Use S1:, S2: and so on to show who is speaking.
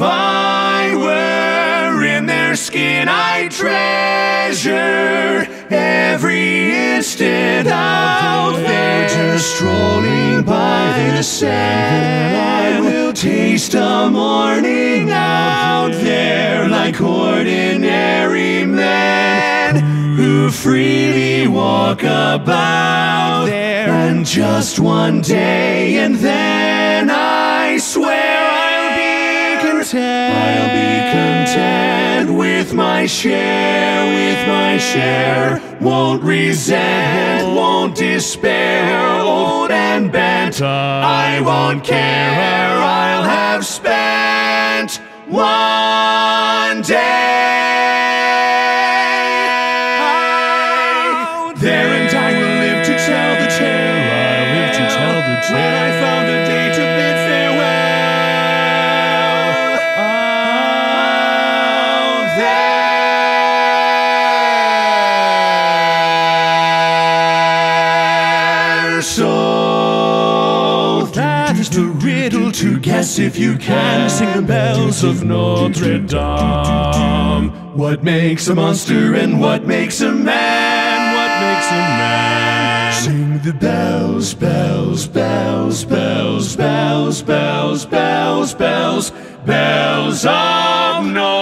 S1: If I were in their skin, I'd treasure every instant out there. Just strolling by the Seine, I will taste a morning out there like ordinary men who freely walk about there. And just one day, and then content. I'll be content with my share, with my share. Won't resent, won't despair, old and bent. I won't care, I'll have spent one day. There and I will live to tell the tale. I'll live to tell the tale. When I found a Out there. So that's the riddle to guess if you can. Sing the bells of Notre Dame. What makes a monster and what makes a man? What makes a man? Sing the bells, bells, bells, bells, bells, bells, bells, bells, bells of Notre